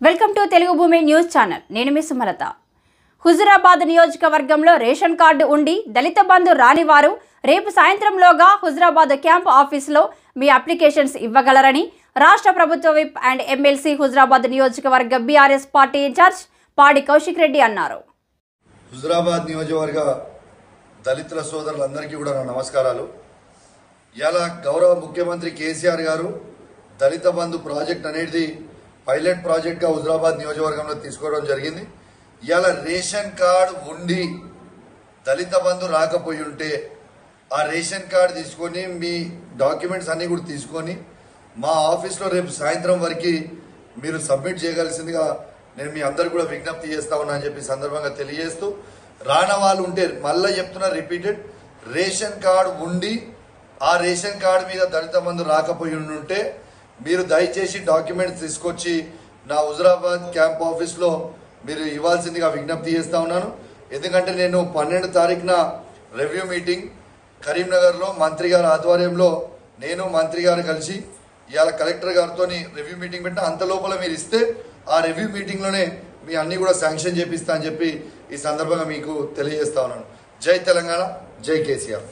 Welcome to Telugu భూమి news channel. నేను మీ సుమలత. హుజురాబాద్ నియోజకవర్గంలో రేషన్ కార్డు ఉండి దళిత బంధు రాని వారు రేపు సాయంత్రంలోగా హుజురాబాద్ క్యాంప్ ఆఫీసులో మీ అప్లికేషన్స్ ఇవ్వగలరని రాష్ట్ర ప్రభుత్వ విప్ అండ్ ఎమ్మెల్సీ హుజురాబాద్ నియోజకవర్గ బీఆర్ఎస్ పార్టీ ఇన్ఛార్జ్ పాడి కౌశిక్ రెడ్డి అన్నారు. హుజురాబాద్ నియోజకవర్గ దళితుల సోదరులందరికీ కూడా నా నమస్కారాలు. ఇలా గౌరవ ముఖ్యమంత్రి కేసీఆర్ గారు దళిత బంధు ప్రాజెక్ట్ అనేది పైలట్ ప్రాజెక్ట్గా హుజరాబాద్ నియోజకవర్గంలో తీసుకోవడం జరిగింది. ఇలా రేషన్ కార్డు ఉండి దళిత బంధు రాకపోయి ఉంటే ఆ రేషన్ కార్డు తీసుకొని మీ డాక్యుమెంట్స్ అన్నీ కూడా తీసుకొని మా ఆఫీస్లో రేపు సాయంత్రం వరకు మీరు సబ్మిట్ చేయగలిసిందిగా నేను మీ అందరు కూడా విజ్ఞప్తి చేస్తా ఉన్నా అని చెప్పి సందర్భంగా తెలియజేస్తూ రాన వాళ్ళు ఉంటే మళ్ళీ చెప్తున్నా రిపీటెడ్ రేషన్ కార్డు ఉండి ఆ రేషన్ కార్డు మీద దళిత మందు రాకపోయి ఉంటే మీరు దయచేసి డాక్యుమెంట్స్ తీసుకొచ్చి నా హుజరాబాద్ క్యాంప్ ఆఫీస్లో మీరు ఇవ్వాల్సిందిగా విజ్ఞప్తి చేస్తా ఉన్నాను. ఎందుకంటే నేను పన్నెండు తారీఖున రెవ్యూ మీటింగ్ కరీంనగర్లో మంత్రి గారి ఆధ్వర్యంలో నేను మంత్రి గారు కలిసి ఇవాళ కలెక్టర్ గారితో రివ్యూ మీటింగ్ పెట్టిన. అంత లోపల మీరు ఇస్తే ఆ రివ్యూ మీటింగ్లోనే మీ అన్ని కూడా శాంక్షన్ చేపిస్తా అని చెప్పి ఈ సందర్భంగా మీకు తెలియజేస్తా ఉన్నాను. జై తెలంగాణ జై కేసీఆర్.